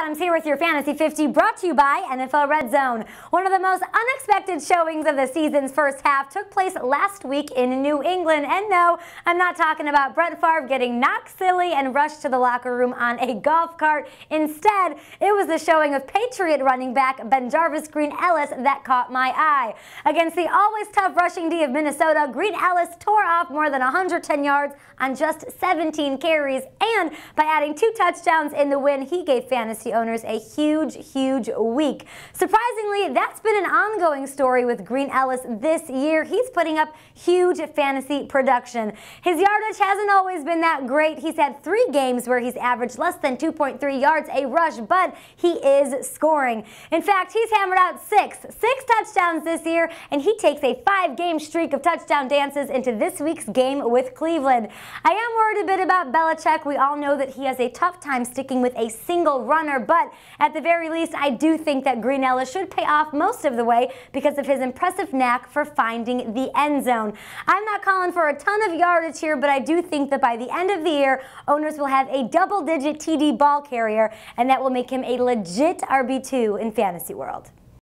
Adams here with your Fantasy 50 brought to you by NFL Red Zone. One of the most unexpected showings of the season's first half took place last week in New England. And no, I'm not talking about Brett Favre getting knocked silly and rushed to the locker room on a golf cart. Instead, it was the showing of Patriot running back BenJarvus Green Ellis that caught my eye. Against the always tough rushing D of Minnesota, Green Ellis tore off more than 110 yards on just 17 carries. And by adding two touchdowns in the win, he gave fantasy owners a huge, huge week. Surprisingly, that's been an ongoing story with Green Ellis this year. He's putting up huge fantasy production. His yardage hasn't always been that great. He's had three games where he's averaged less than 2.3 yards a rush, but he is scoring. In fact, he's hammered out six, six touchdowns this year, and he takes a five-game streak of touchdown dances into this week's game with Cleveland. I am worried a bit about Belichick. We all know that he has a tough time sticking with a single runner, but at the very least, I do think that Green Ellis should pay off most of the way because of his impressive knack for finding the end zone. I'm not calling for a ton of yardage here, but I do think that by the end of the year, owners will have a double-digit TD ball carrier, and that will make him a legit RB2 in fantasy world.